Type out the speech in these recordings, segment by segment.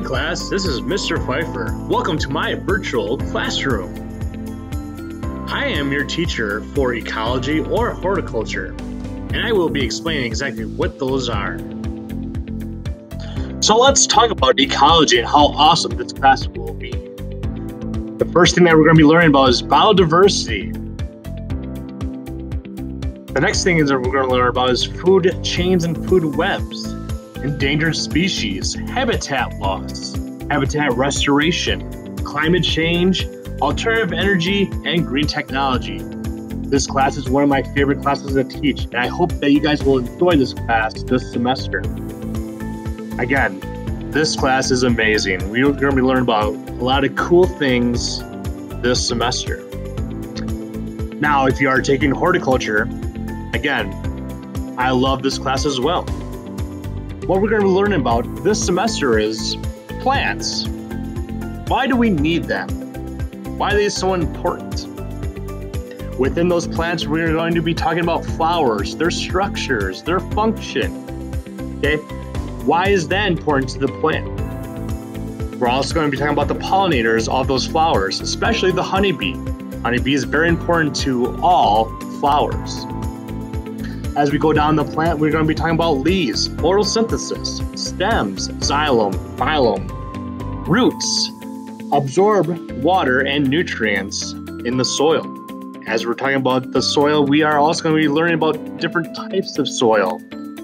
class. This is Mr. Pfeiffer. Welcome to my virtual classroom. I am your teacher for ecology or horticulture, and I will be explaining exactly what those are. So let's talk about ecology and how awesome this class will be. The first thing that we're going to be learning about is biodiversity. The next thing is that we're going to learn about is food chains and food webs endangered species, habitat loss, habitat restoration, climate change, alternative energy, and green technology. This class is one of my favorite classes to teach, and I hope that you guys will enjoy this class this semester. Again, this class is amazing. We're going to be learning about a lot of cool things this semester. Now, if you are taking horticulture, again, I love this class as well what we're going to be learning about this semester is plants. Why do we need them? Why are they so important? Within those plants, we're going to be talking about flowers, their structures, their function. Okay, why is that important to the plant? We're also going to be talking about the pollinators of those flowers, especially the honeybee. Honeybee is very important to all flowers. As we go down the plant, we're going to be talking about leaves, photosynthesis, stems, xylem, phloem, roots, absorb water and nutrients in the soil. As we're talking about the soil, we are also going to be learning about different types of soil.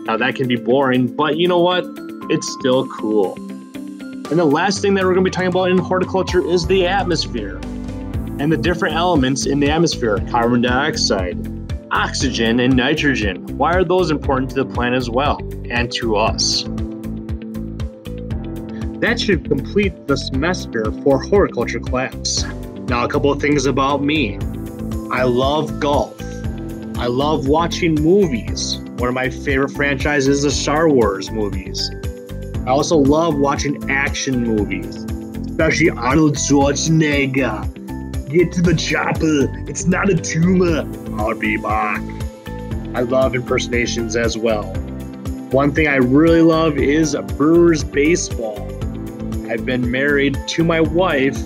Now, that can be boring, but you know what? It's still cool. And the last thing that we're going to be talking about in horticulture is the atmosphere and the different elements in the atmosphere carbon dioxide, oxygen and nitrogen. Why are those important to the plant as well and to us? That should complete the semester for horticulture class. Now, a couple of things about me. I love golf. I love watching movies. One of my favorite franchises is the Star Wars movies. I also love watching action movies, especially Arnold Schwarzenegger. Get to the chopper. It's not a tumor. I'll be back. I love impersonations as well. One thing I really love is Brewers baseball. I've been married to my wife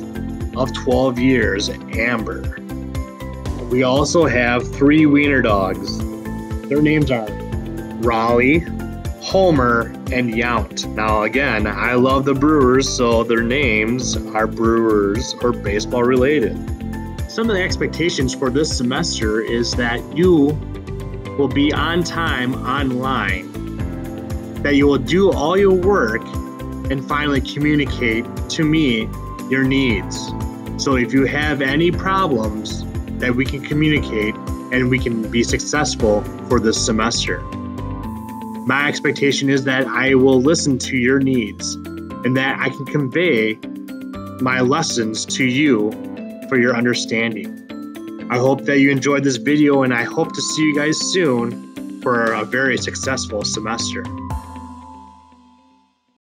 of 12 years, Amber. We also have three wiener dogs. Their names are Raleigh, Homer, and Yount. Now, again, I love the Brewers, so their names are Brewers or baseball related some of the expectations for this semester is that you will be on time online, that you will do all your work and finally communicate to me your needs. So if you have any problems, that we can communicate and we can be successful for this semester. My expectation is that I will listen to your needs and that I can convey my lessons to you for your understanding. I hope that you enjoyed this video and I hope to see you guys soon for a very successful semester.